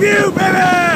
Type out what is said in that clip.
You baby!